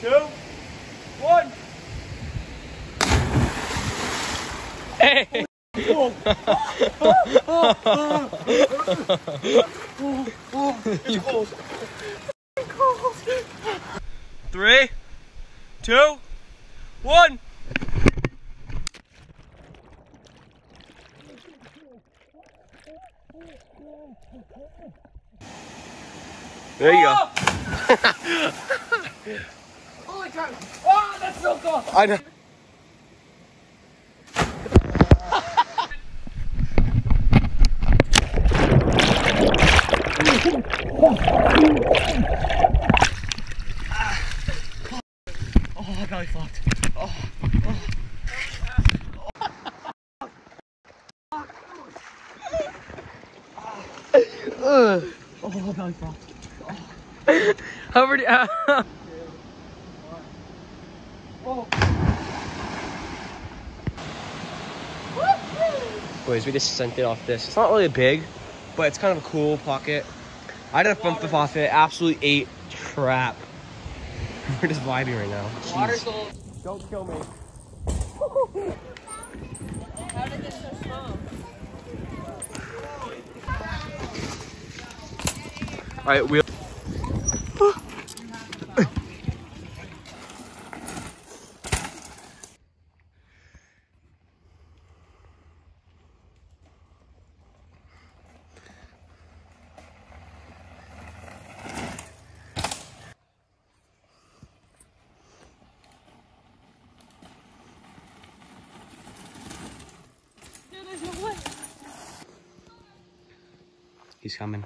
two, one. Hey! it's cold. Three, two, one. There you go. Holy crap! Oh, that's so cool. I know. Oh, belly flopped. Oh, oh. Oh, flopped. How many? Boys, we just sent it off this. It's not really big, but it's kind of a cool pocket. I did a front flip off it. Absolutely ate trap. We're just vibing right now. Water's Jeez. Don't kill me. How did it get so small? All right, we. He's coming.